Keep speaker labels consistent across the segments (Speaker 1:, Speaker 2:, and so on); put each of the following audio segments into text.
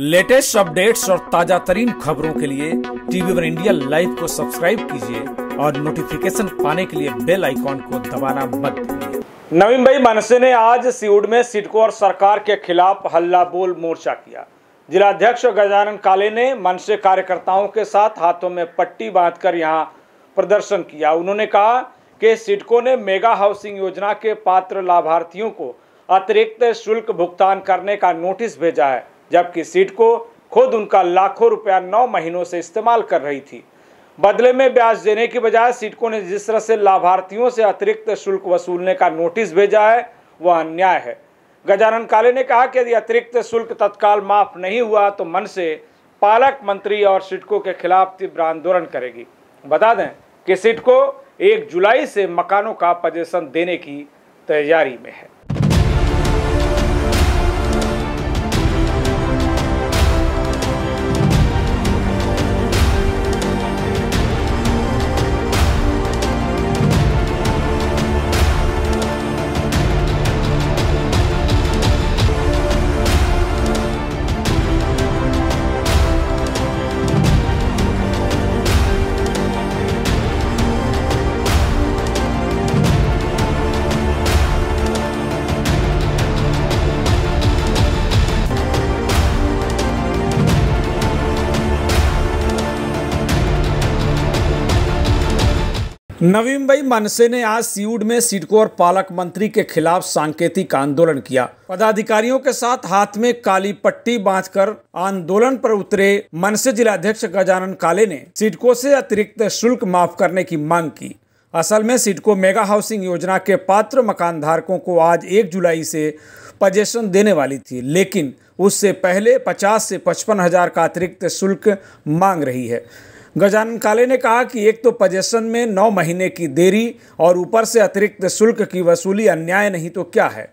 Speaker 1: Latest updates और ताज़ा तरीन खबरों के लिए टीवी वन इंडिया लाइव को सब्सक्राइब कीजिए और नोटिफिकेशन पाने के लिए बेल आइकॉन को दबाना मत
Speaker 2: नवीन भाई, मनसे ने आज सीउड में सिडको और सरकार के खिलाफ हल्ला बोल मोर्चा किया। जिलाध्यक्ष गजानन काले ने मनसे कार्यकर्ताओं के साथ हाथों में पट्टी बांधकर यहाँ प्रदर्शन किया। उन्होंने कहा कि सिडको ने मेगा हाउसिंग योजना के पात्र लाभार्थियों को अतिरिक्त शुल्क भुगतान करने का नोटिस भेजा है। जबकि सिडको खुद उनका लाखों रुपया नौ महीनों से इस्तेमाल कर रही थी। बदले में ब्याज देने की बजाय सिडको ने जिस तरह से लाभार्थियों से अतिरिक्त शुल्क वसूलने का नोटिस भेजा है, वह अन्याय है। गजानन काले ने कहा कि यदि अतिरिक्त शुल्क तत्काल माफ़ नहीं हुआ तो मन से पालक मंत्री और सिडको के खिलाफ तीव्र आंदोलन करेगी। बता दें कि सिडको एक जुलाई से मकानों का पजेशन देने की तैयारी में है। नवीन भाई मनसे ने आज सीउड में सिडको और पालक मंत्री के खिलाफ सांकेतिक आंदोलन किया। पदाधिकारियों के साथ हाथ में काली पट्टी बांधकर आंदोलन पर उतरे मनसे जिलाध्यक्ष गजानन काले ने सिडको से अतिरिक्त शुल्क माफ़ करने की मांग की। असल में सिडको मेगा हाउसिंग योजना के पात्र मकान धारकों को आज एक जुलाई से पजेशन देने वाली थी, लेकिन उससे पहले पचास से पचपन हज़ार का अतिरिक्त शुल्क मांग रही है। गजानन काले ने कहा कि एक तो पजेशन में नौ महीने की देरी और ऊपर से अतिरिक्त शुल्क की वसूली अन्याय नहीं तो क्या है?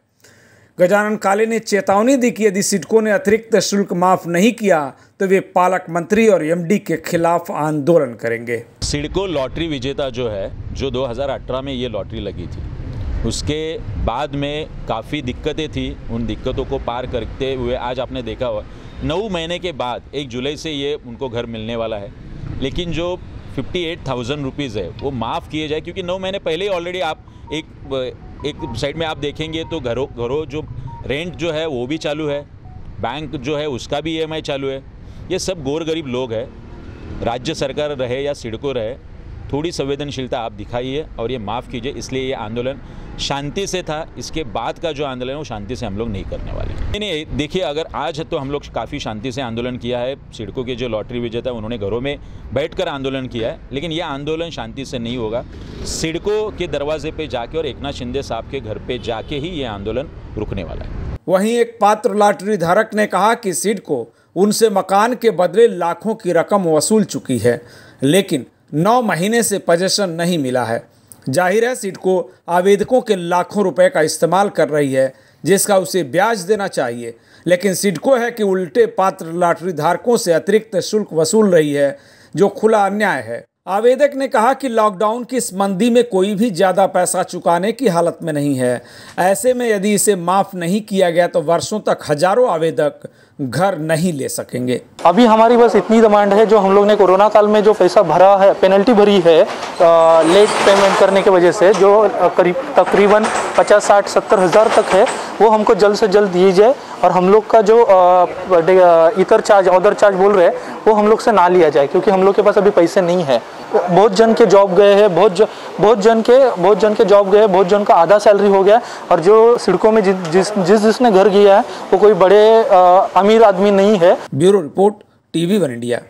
Speaker 2: गजानन काले ने चेतावनी दी कि यदि सिडको ने अतिरिक्त शुल्क माफ़ नहीं किया तो वे पालक मंत्री और एमडी के खिलाफ आंदोलन करेंगे।
Speaker 3: सिडको लॉटरी विजेता जो है, जो 2018 में ये लॉटरी लगी थी, उसके बाद में काफ़ी दिक्कतें थी। उन दिक्कतों को पार करते हुए आज आपने देखा हुआ नौ महीने के बाद, एक जुलाई से ये उनको घर मिलने वाला है। लेकिन जो फिफ्टी एट थाउज़ेंड रुपीज़ है, वो माफ़ किए जाए, क्योंकि नौ महीने पहले ही ऑलरेडी आप एक एक साइड में आप देखेंगे तो घरों घरों जो रेंट जो है, वो भी चालू है बैंक जो है, उसका भी ई चालू है। ये सब गोर गरीब लोग हैं, राज्य सरकार रहे या सिडको रहे, थोड़ी संवेदनशीलता आप दिखाइए और ये माफ़ कीजिए, इसलिए ये आंदोलन शांति से था, इसके बाद का जो आंदोलन है, वो शांति से हम लोग नहीं करने वाले। नहीं नहीं, देखिए, अगर आज तो हम लोग काफ़ी शांति से आंदोलन किया है। सिडको के जो लॉटरी विजेता है उन्होंने घरों में बैठकर आंदोलन किया है। लेकिन यह आंदोलन शांति से नहीं होगा। सिडको के दरवाजे पर जाके और एकनाथ शिंदे साहब के घर पर जाके ही ये आंदोलन रुकने वाला है।
Speaker 1: वहीं एक पात्र लॉटरी धारक ने कहा कि सिडको उनसे मकान के बदले लाखों की रकम वसूल चुकी है, लेकिन नौ महीने से पजेशन नहीं मिला है। ज़ाहिर है सिडको आवेदकों के लाखों रुपए का इस्तेमाल कर रही है, जिसका उसे ब्याज देना चाहिए। लेकिन सिडको है कि उल्टे पात्र लॉटरी धारकों से अतिरिक्त शुल्क वसूल रही है, जो खुला अन्याय है। आवेदक ने कहा कि लॉकडाउन की इस मंदी में कोई भी ज़्यादा पैसा चुकाने की हालत में नहीं है। ऐसे में यदि इसे माफ़ नहीं किया गया तो वर्षों तक हज़ारों आवेदक घर नहीं ले सकेंगे।
Speaker 4: अभी हमारी बस इतनी डिमांड है जो हम लोग ने कोरोना काल में जो पैसा भरा है पेनल्टी भरी है आ, लेट पेमेंट करने की वजह से जो करीब तकरीबन पचास साठ सत्तर हज़ार तक है वो हमको जल्द से जल्द दिए जाए और हम लोग का जो इतर चार्ज अदर चार्ज बोल रहे हैं वो हम लोग से ना लिया जाए क्योंकि हम लोग के पास अभी पैसे नहीं है। बहुत जन के जॉब गए हैं बहुत ज, बहुत जन के बहुत जन के जॉब गए हैं बहुत जन का आधा सैलरी हो गया और जो सड़कों में जिस जिस जिसने घर किया है वो कोई बड़े आ, अमीर आदमी नहीं है।
Speaker 1: Bureau report TV one India.